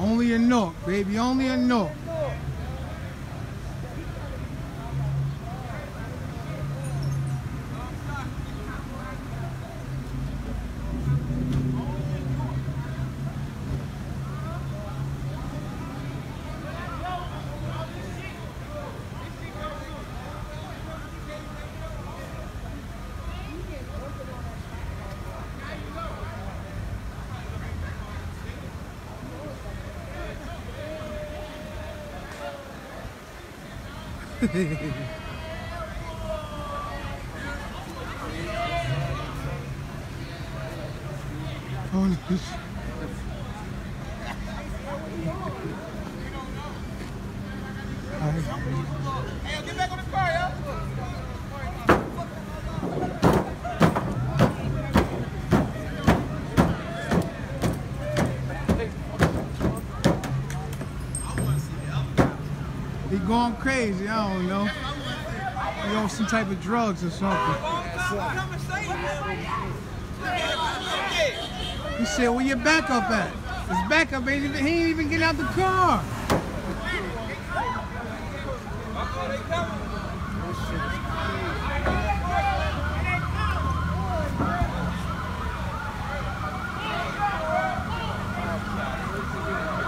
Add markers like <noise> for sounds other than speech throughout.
Only a Newark, baby. Only a Newark. Holy shit. Hey, get back on the car, going crazy, I don't know. He on some type of drugs or something. He said, where your backup at? His backup ain't even, he ain't even getting out the car.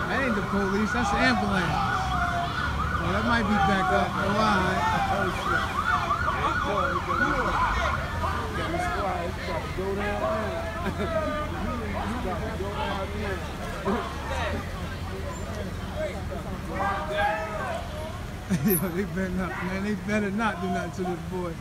That ain't the police, that's the ambulance. Well, that might be. Oh, all right. <laughs> Yo, they better not, man. They better not do nothing to this boy.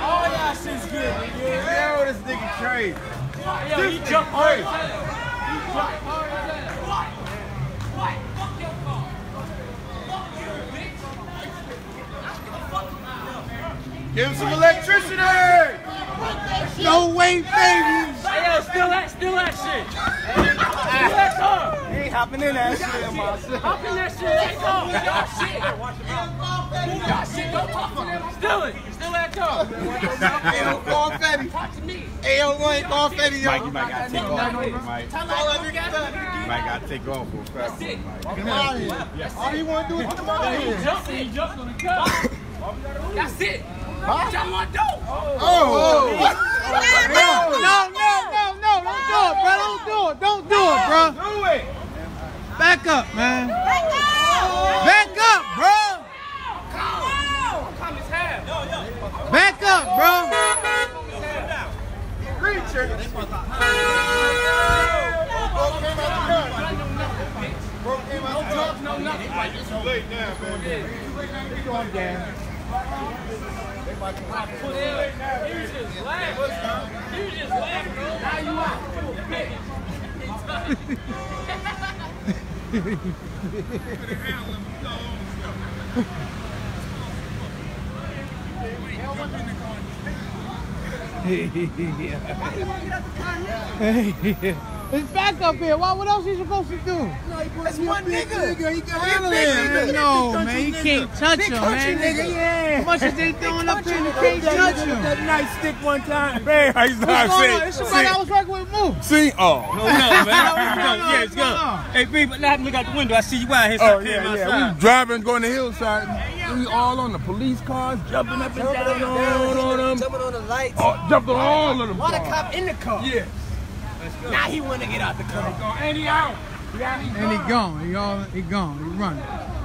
All y'all shit's good, nigga. Yo, this nigga crazy. Yo, he jumped hard. Give him some electricity. No way, baby. Hey, yo, steal that, steal that shit. Ah. Steal that car. He ain't hopping in that shit, my shit. Hop in that shit. Take off. Y'all shit. Move y'all shit. Don't talk to them. Steal it. Steal that car. Hey, yo, confetti. Talk to me. Hey, yo, one confetti, yo. Mike, you might gotta take off. Mike, Tell All that that nigga nigga you might gotta take off for a fast That's it. one, Mike. Come out of here. All you want to do is come out of He here. jumped. He jumped on the car. That's it. What y'all want to do? Oh. No, no, no, no, no, don't do it, bro. Don't do it. Don't do it, bro. Do it. Back up, man. Back up. Back up, bro. The gun. Bro the. No, laughing, bro. Now you out yeah. Why do you want to get out the car now? It's back up here. Why? What else is he supposed to do? That's one nigga. He can handle Man, it. no, man, you can't touch him, man. nigga, yeah. How much is they throwing up there? You can't touch him. That nice stick one time. Man, I used to What's going on? say, It's somebody I was working with. Move. see, oh. No, no, man. <laughs> No, yeah, it's good. Hey, B, but now look out the window. I see you out here. Oh, I came yeah, yeah. outside. We driving, going to hillside. We all on the police cars, jumping up and down on, on them. Jumping on the lights. Oh, jumping on all of them Why the cop in the car? Yeah. Now he want to get out the car. And he out. And he gone. He all, he gone. He running.